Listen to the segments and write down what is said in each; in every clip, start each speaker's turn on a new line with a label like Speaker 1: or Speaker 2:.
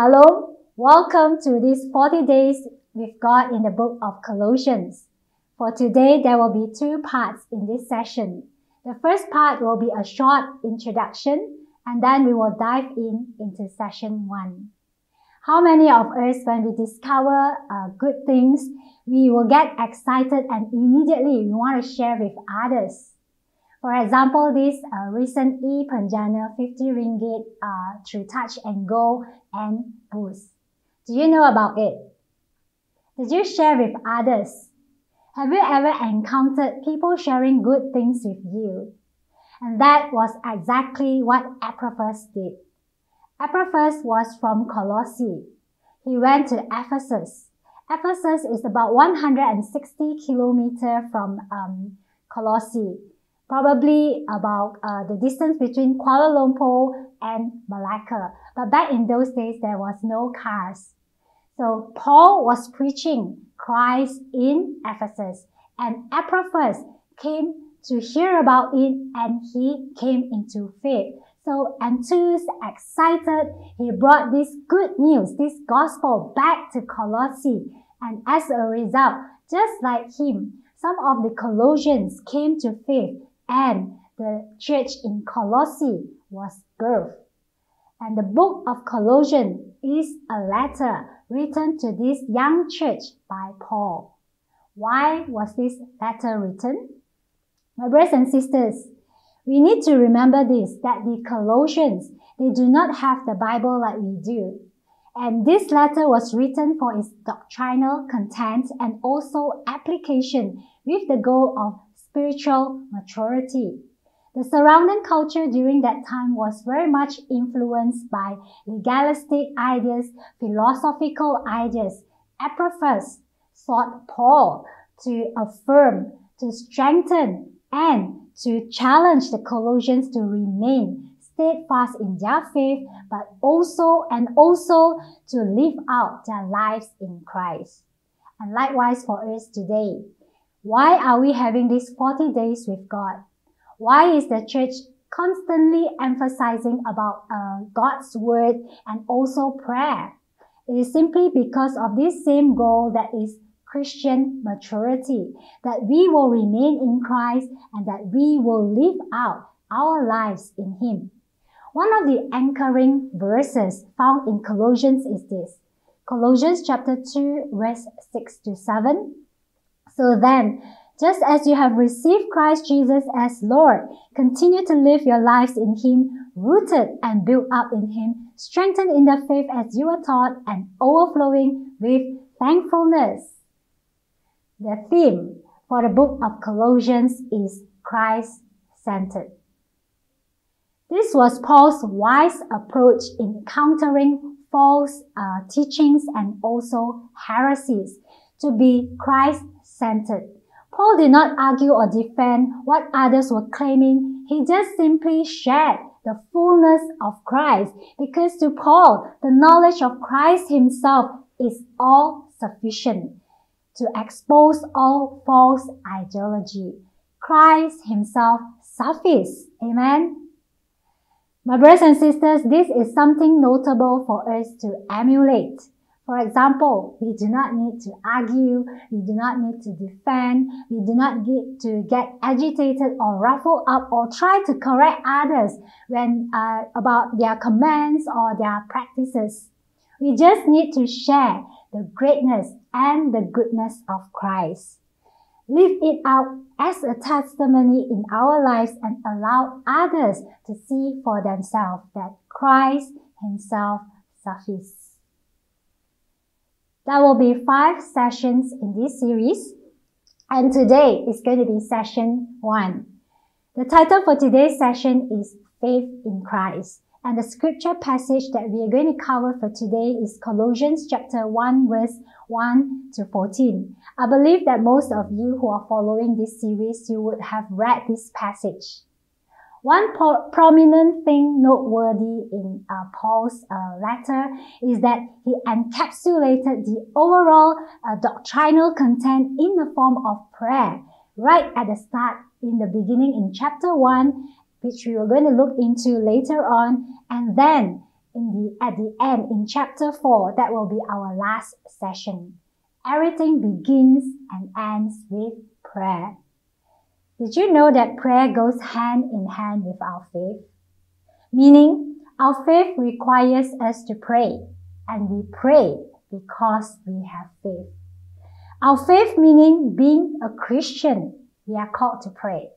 Speaker 1: Shalom. Welcome to these 40 days with God in the book of Colossians. For today, there will be two parts in this session. The first part will be a short introduction and then we will dive in into session one. How many of us, when we discover uh, good things, we will get excited and immediately we want to share with others? For example, this uh, recent e-Penjana 50 ringgit uh, through Touch and Go and Boost. Do you know about it? Did you share with others? Have you ever encountered people sharing good things with you? And that was exactly what Epaphras did. Epaphras was from Colossae. He went to Ephesus. Ephesus is about 160 kilometers from um, Colossae probably about uh, the distance between Kuala Lumpur and Malacca. But back in those days, there was no cars. So Paul was preaching Christ in Ephesus and Epaphras came to hear about it and he came into faith. So enthused, excited, he brought this good news, this gospel back to Colossae. And as a result, just like him, some of the Colossians came to faith and the church in Colossae was birthed. And the book of Colossians is a letter written to this young church by Paul. Why was this letter written? My brothers and sisters, we need to remember this, that the Colossians, they do not have the Bible like we do. And this letter was written for its doctrinal content and also application with the goal of spiritual maturity. The surrounding culture during that time was very much influenced by legalistic ideas, philosophical ideas. Epaphras sought Paul to affirm, to strengthen, and to challenge the Colossians to remain steadfast in their faith, but also and also to live out their lives in Christ. And likewise for us today, why are we having these 40 days with God? Why is the church constantly emphasizing about uh, God's word and also prayer? It is simply because of this same goal that is Christian maturity, that we will remain in Christ and that we will live out our lives in Him. One of the anchoring verses found in Colossians is this. Colossians chapter 2 verse 6 to 7. So then, just as you have received Christ Jesus as Lord, continue to live your lives in Him, rooted and built up in Him, strengthened in the faith as you were taught, and overflowing with thankfulness. The theme for the book of Colossians is Christ centered. This was Paul's wise approach in countering false uh, teachings and also heresies to be Christ centered. Paul did not argue or defend what others were claiming. He just simply shared the fullness of Christ because to Paul, the knowledge of Christ himself is all sufficient to expose all false ideology. Christ himself suffices. Amen. My brothers and sisters, this is something notable for us to emulate. For example, we do not need to argue, we do not need to defend, we do not need to get agitated or ruffle up or try to correct others when uh, about their commands or their practices. We just need to share the greatness and the goodness of Christ. Live it out as a testimony in our lives and allow others to see for themselves that Christ himself suffices. There will be five sessions in this series, and today is going to be session one. The title for today's session is Faith in Christ. And the scripture passage that we are going to cover for today is Colossians chapter 1 verse 1 to 14. I believe that most of you who are following this series, you would have read this passage. One prominent thing noteworthy in uh, Paul's uh, letter is that he encapsulated the overall uh, doctrinal content in the form of prayer right at the start in the beginning in chapter 1 which we are going to look into later on and then in the, at the end in chapter 4, that will be our last session. Everything begins and ends with prayer. Did you know that prayer goes hand in hand with our faith? Meaning, our faith requires us to pray, and we pray because we have faith. Our faith meaning being a Christian, we are called to pray.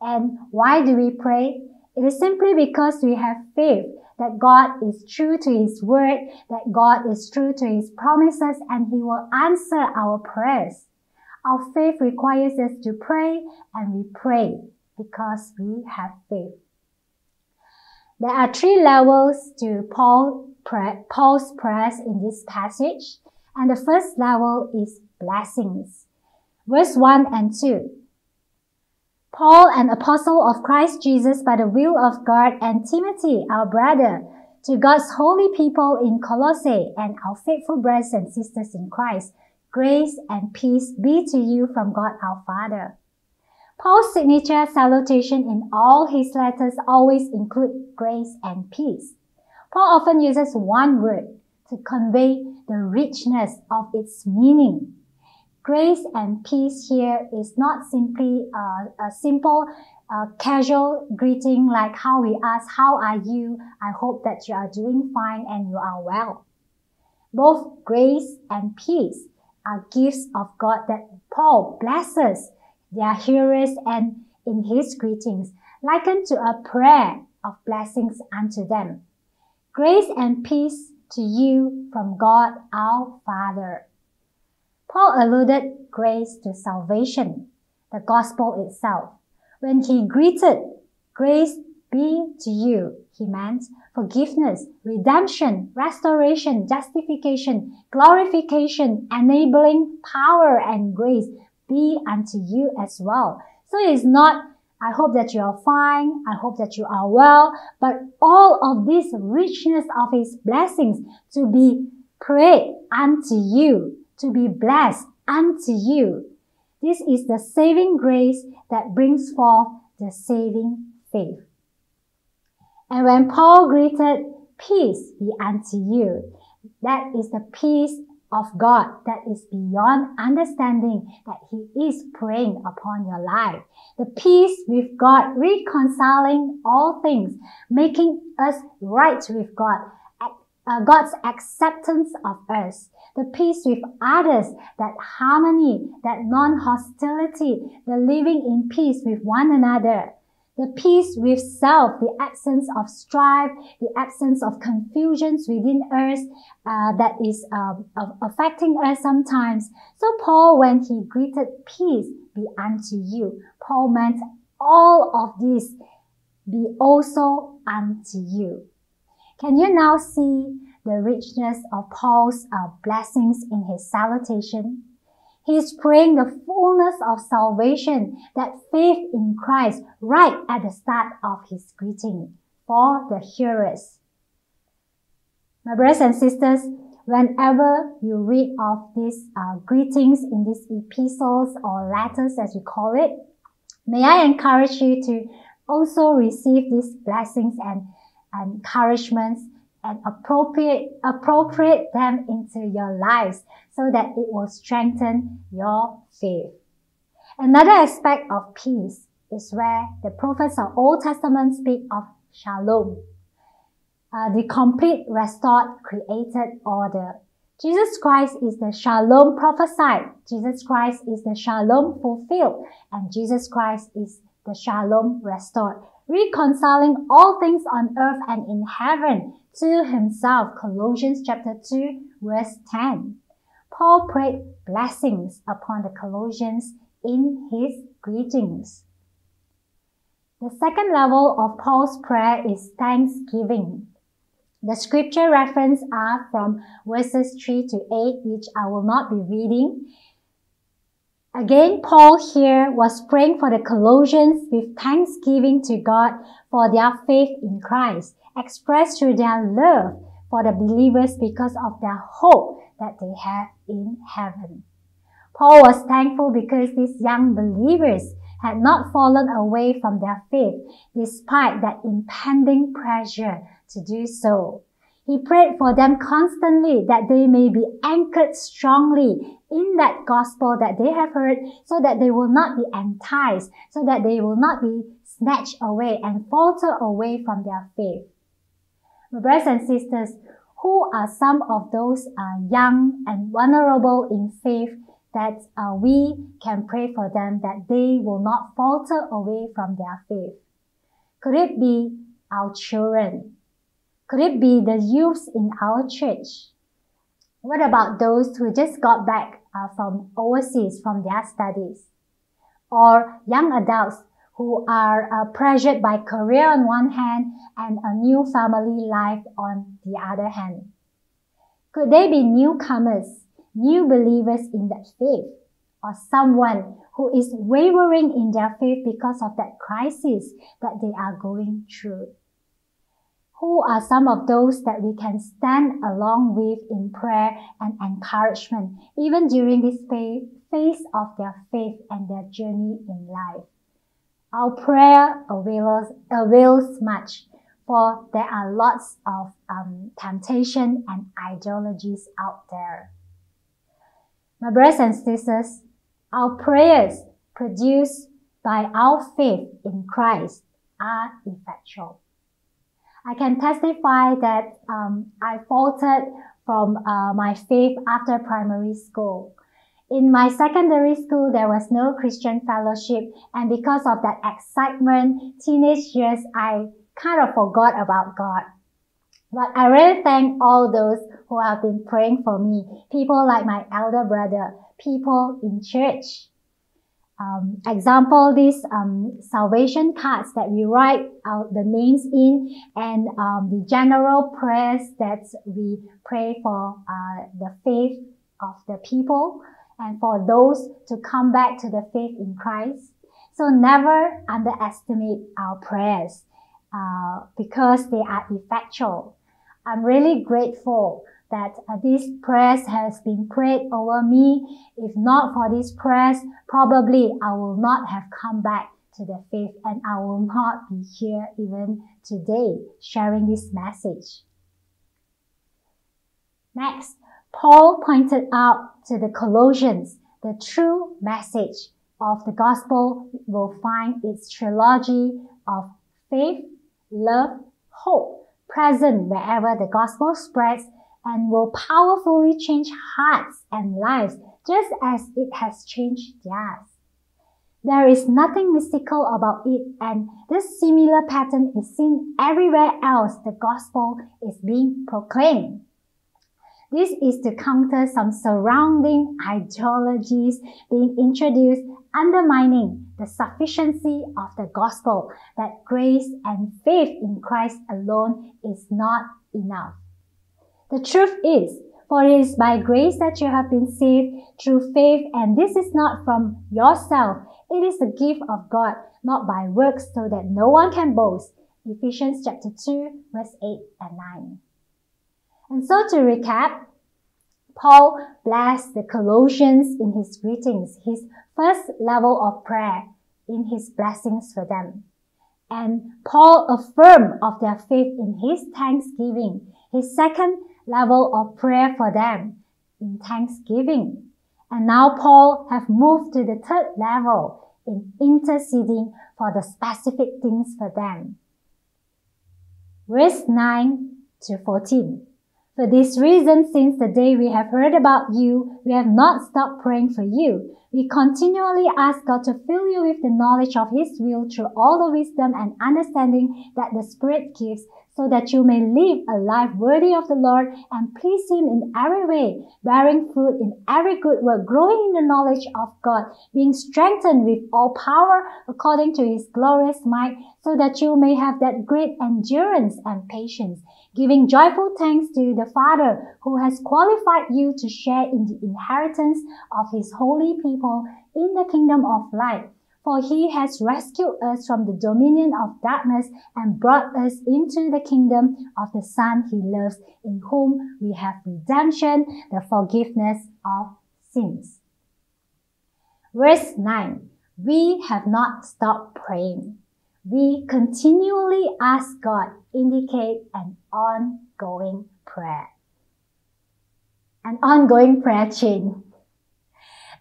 Speaker 1: And why do we pray? It is simply because we have faith that God is true to His word, that God is true to His promises, and He will answer our prayers. Our faith requires us to pray, and we pray because we have faith. There are three levels to Paul, Paul's prayers in this passage, and the first level is blessings. Verse 1 and 2. Paul, an apostle of Christ Jesus by the will of God, and Timothy, our brother, to God's holy people in Colossae and our faithful brothers and sisters in Christ, grace and peace be to you from God our Father. Paul's signature salutation in all his letters always include grace and peace. Paul often uses one word to convey the richness of its meaning. Grace and peace here is not simply a, a simple uh, casual greeting like how we ask, how are you? I hope that you are doing fine and you are well. Both grace and peace are gifts of God that Paul blesses their hearers and in his greetings, likened to a prayer of blessings unto them. Grace and peace to you from God our Father. Paul alluded grace to salvation, the gospel itself. When he greeted, grace be to you, he meant forgiveness, redemption, restoration, justification, glorification, enabling power and grace be unto you as well. So it's not, I hope that you are fine, I hope that you are well, but all of this richness of his blessings to be prayed unto you to be blessed unto you. This is the saving grace that brings forth the saving faith. And when Paul greeted, peace be unto you, that is the peace of God that is beyond understanding that He is praying upon your life. The peace with God, reconciling all things, making us right with God, uh, God's acceptance of us, the peace with others, that harmony, that non-hostility, the living in peace with one another, the peace with self, the absence of strife, the absence of confusions within us uh, that is um, affecting us sometimes. So Paul, when he greeted peace be unto you, Paul meant all of this be also unto you. Can you now see the richness of Paul's uh, blessings in his salutation? He is praying the fullness of salvation, that faith in Christ right at the start of his greeting for the hearers. My brothers and sisters, whenever you read of these uh, greetings in these epistles or letters as we call it, may I encourage you to also receive these blessings and encouragements and appropriate, appropriate them into your lives so that it will strengthen your faith. Another aspect of peace is where the prophets of Old Testament speak of shalom, uh, the complete restored created order. Jesus Christ is the shalom prophesied. Jesus Christ is the shalom fulfilled. And Jesus Christ is the shalom restored reconciling all things on earth and in heaven to himself. Colossians chapter 2 verse 10. Paul prayed blessings upon the Colossians in his greetings. The second level of Paul's prayer is thanksgiving. The scripture reference are from verses 3 to 8, which I will not be reading. Again, Paul here was praying for the Colossians with thanksgiving to God for their faith in Christ, expressed through their love for the believers because of their hope that they have in heaven. Paul was thankful because these young believers had not fallen away from their faith despite that impending pressure to do so. He prayed for them constantly that they may be anchored strongly in that gospel that they have heard so that they will not be enticed, so that they will not be snatched away and falter away from their faith. My brothers and sisters, who are some of those uh, young and vulnerable in faith that uh, we can pray for them that they will not falter away from their faith? Could it be our children? Could it be the youths in our church? What about those who just got back uh, from overseas from their studies? Or young adults who are uh, pressured by career on one hand and a new family life on the other hand? Could they be newcomers, new believers in that faith, or someone who is wavering in their faith because of that crisis that they are going through? Who are some of those that we can stand along with in prayer and encouragement, even during this phase of their faith and their journey in life? Our prayer avails, avails much, for there are lots of um, temptation and ideologies out there. My brothers and sisters, our prayers produced by our faith in Christ are effectual. I can testify that um, I faltered from uh, my faith after primary school. In my secondary school, there was no Christian fellowship, and because of that excitement, teenage years, I kind of forgot about God. But I really thank all those who have been praying for me, people like my elder brother, people in church. Um, example, these um, salvation cards that we write out the names in and um, the general prayers that we pray for uh, the faith of the people and for those to come back to the faith in Christ. So never underestimate our prayers uh, because they are effectual. I'm really grateful that uh, this prayers has been prayed over me. If not for this prayers, probably I will not have come back to the faith and I will not be here even today sharing this message. Next, Paul pointed out to the Colossians the true message of the gospel will find its trilogy of faith, love, hope present wherever the gospel spreads and will powerfully change hearts and lives just as it has changed theirs. There is nothing mystical about it and this similar pattern is seen everywhere else the gospel is being proclaimed. This is to counter some surrounding ideologies being introduced undermining the sufficiency of the gospel that grace and faith in Christ alone is not enough. The truth is, for it is by grace that you have been saved through faith, and this is not from yourself. It is the gift of God, not by works, so that no one can boast. Ephesians chapter 2, verse 8 and 9. And so to recap, Paul blessed the Colossians in his greetings, his first level of prayer in his blessings for them. And Paul affirmed of their faith in his thanksgiving, his second level of prayer for them in thanksgiving. And now Paul have moved to the third level in interceding for the specific things for them. Verse 9 to 14. For this reason, since the day we have heard about you, we have not stopped praying for you. We continually ask God to fill you with the knowledge of His will through all the wisdom and understanding that the Spirit gives, so that you may live a life worthy of the Lord and please Him in every way, bearing fruit in every good work, growing in the knowledge of God, being strengthened with all power according to His glorious might, so that you may have that great endurance and patience giving joyful thanks to the Father who has qualified you to share in the inheritance of his holy people in the kingdom of light. For he has rescued us from the dominion of darkness and brought us into the kingdom of the Son he loves, in whom we have redemption, the forgiveness of sins. Verse 9. we have not stopped praying. We continually ask God indicate an ongoing prayer. An ongoing prayer chain.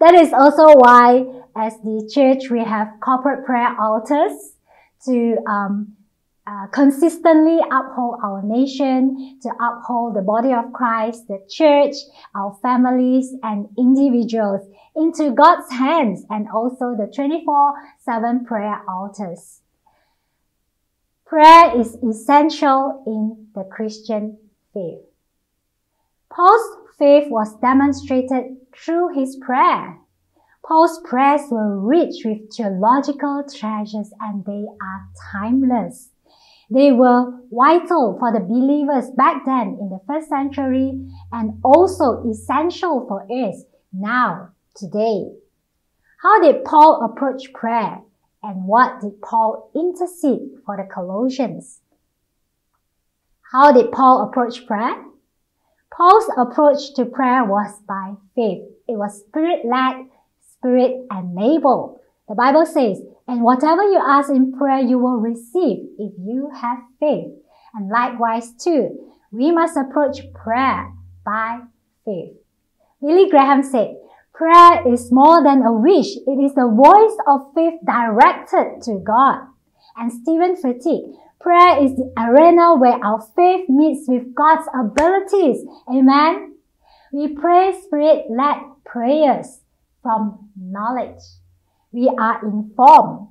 Speaker 1: That is also why as the church we have corporate prayer altars to um, uh, consistently uphold our nation, to uphold the body of Christ, the church, our families and individuals into God's hands and also the 24-7 prayer altars. Prayer is essential in the Christian faith. Paul's faith was demonstrated through his prayer. Paul's prayers were rich with theological treasures and they are timeless. They were vital for the believers back then in the first century and also essential for us now, today. How did Paul approach prayer and what did Paul intercede for the Colossians? How did Paul approach prayer? Paul's approach to prayer was by faith. It was spirit-led, spirit-enabled. The Bible says, and whatever you ask in prayer, you will receive if you have faith. And likewise too, we must approach prayer by faith. Billy Graham said, prayer is more than a wish. It is the voice of faith directed to God. And Steven Furtick, prayer is the arena where our faith meets with God's abilities. Amen. We pray spirit-led prayers from knowledge we are informed.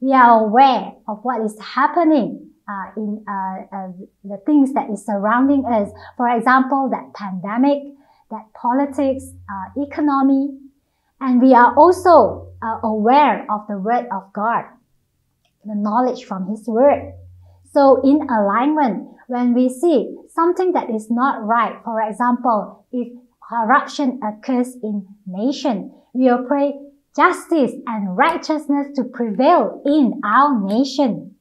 Speaker 1: We are aware of what is happening uh, in uh, uh, the things that is surrounding us. For example, that pandemic, that politics, uh, economy, and we are also uh, aware of the word of God, the knowledge from His word. So in alignment, when we see something that is not right, for example, if corruption occurs in nation, we will pray, justice and righteousness to prevail in our nation.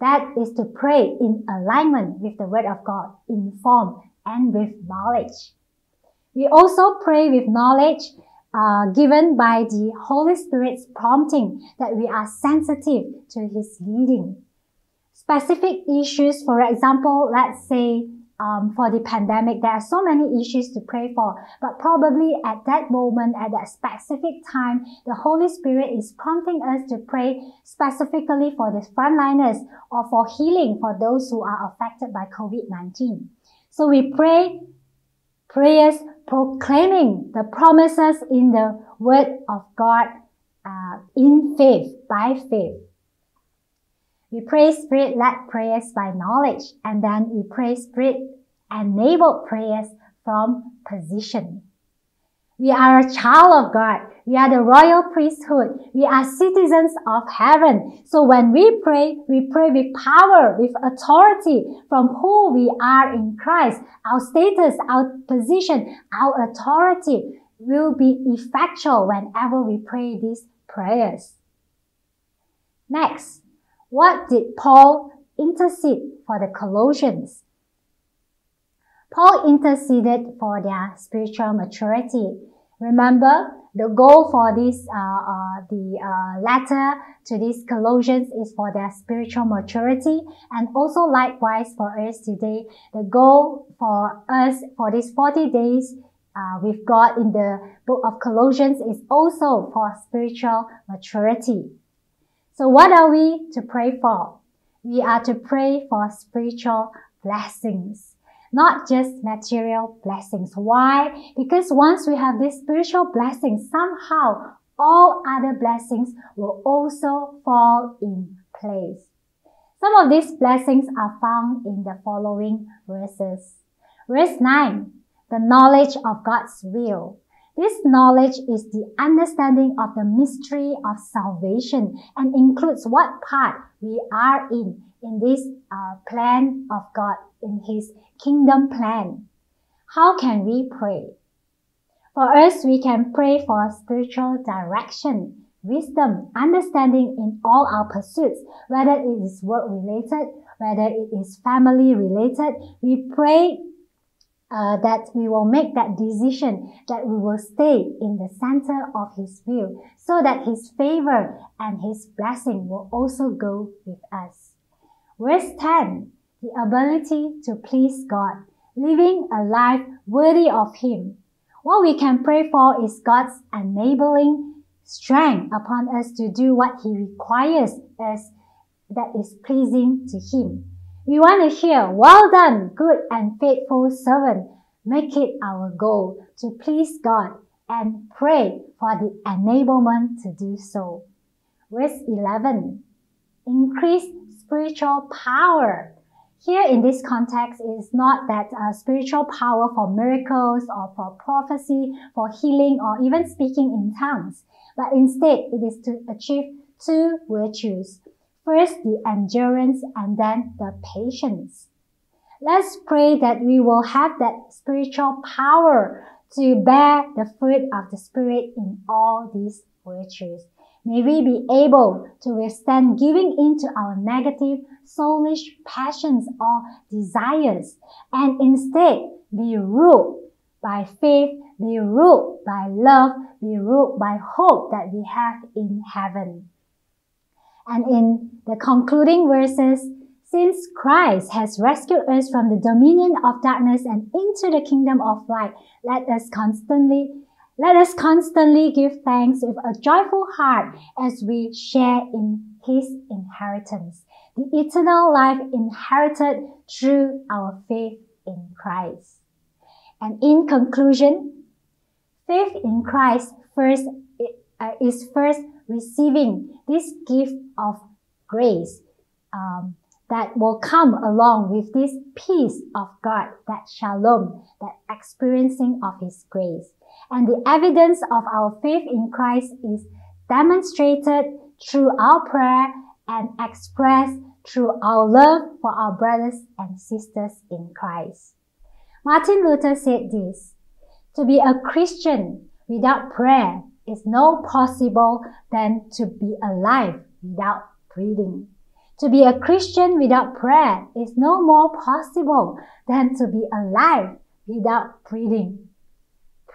Speaker 1: That is to pray in alignment with the Word of God, informed and with knowledge. We also pray with knowledge uh, given by the Holy Spirit's prompting that we are sensitive to His leading. Specific issues, for example, let's say um, for the pandemic. There are so many issues to pray for, but probably at that moment, at that specific time, the Holy Spirit is prompting us to pray specifically for the frontliners or for healing for those who are affected by COVID-19. So we pray prayers proclaiming the promises in the Word of God uh, in faith, by faith. We pray spirit-led prayers by knowledge, and then we pray spirit-enabled prayers from position. We are a child of God. We are the royal priesthood. We are citizens of heaven. So when we pray, we pray with power, with authority from who we are in Christ. Our status, our position, our authority will be effectual whenever we pray these prayers. Next, what did Paul intercede for the Colossians? Paul interceded for their spiritual maturity. Remember, the goal for this, uh, uh, the uh, letter to these Colossians is for their spiritual maturity, and also likewise for us today, the goal for us for these 40 days uh, with God in the book of Colossians is also for spiritual maturity. So what are we to pray for? We are to pray for spiritual blessings, not just material blessings. Why? Because once we have this spiritual blessing, somehow all other blessings will also fall in place. Some of these blessings are found in the following verses. Verse 9, the knowledge of God's will. This knowledge is the understanding of the mystery of salvation and includes what part we are in in this uh, plan of God, in His kingdom plan. How can we pray? For us, we can pray for spiritual direction, wisdom, understanding in all our pursuits, whether it is work related, whether it is family related. We pray uh, that we will make that decision that we will stay in the center of His will so that His favor and His blessing will also go with us. Verse 10 The ability to please God, living a life worthy of Him. What we can pray for is God's enabling strength upon us to do what He requires us that is pleasing to Him. We want to hear, well done, good and faithful servant. Make it our goal to please God and pray for the enablement to do so. Verse 11. Increase spiritual power. Here in this context, is not that uh, spiritual power for miracles or for prophecy, for healing, or even speaking in tongues, but instead it is to achieve two virtues First, the endurance and then the patience. Let's pray that we will have that spiritual power to bear the fruit of the Spirit in all these virtues. May we be able to withstand giving in to our negative soulish passions or desires and instead be ruled by faith, be ruled by love, be ruled by hope that we have in heaven. And in the concluding verses, since Christ has rescued us from the dominion of darkness and into the kingdom of light, let us constantly let us constantly give thanks with a joyful heart as we share in his inheritance, the eternal life inherited through our faith in Christ. And in conclusion, faith in Christ first uh, is first receiving this gift of grace um, that will come along with this peace of God, that shalom, that experiencing of His grace. And the evidence of our faith in Christ is demonstrated through our prayer and expressed through our love for our brothers and sisters in Christ. Martin Luther said this, to be a Christian without prayer is no possible than to be alive without breathing. To be a Christian without prayer is no more possible than to be alive without breathing.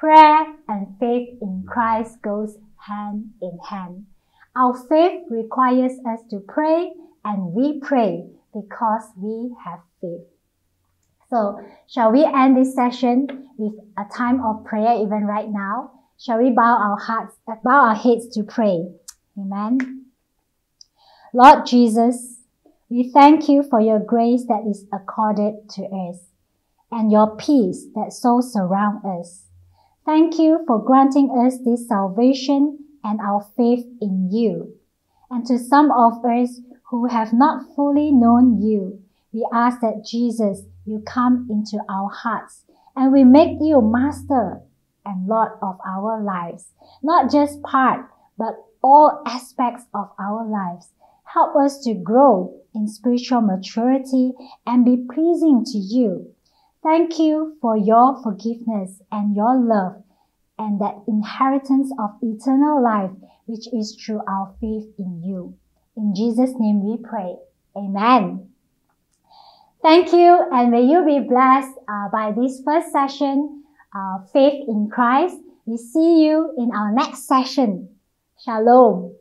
Speaker 1: Prayer and faith in Christ goes hand in hand. Our faith requires us to pray and we pray because we have faith. So, shall we end this session with a time of prayer even right now? Shall we bow our hearts, bow our heads to pray? Amen. Lord Jesus, we thank you for your grace that is accorded to us and your peace that so surround us. Thank you for granting us this salvation and our faith in you. And to some of us who have not fully known you, we ask that Jesus, you come into our hearts and we make you master and Lord of our lives, not just part, but all aspects of our lives. Help us to grow in spiritual maturity and be pleasing to you. Thank you for your forgiveness and your love and that inheritance of eternal life which is through our faith in you. In Jesus' name we pray. Amen. Thank you and may you be blessed uh, by this first session uh, faith in Christ. We see you in our next session. Shalom.